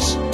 Mars.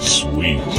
Sweet.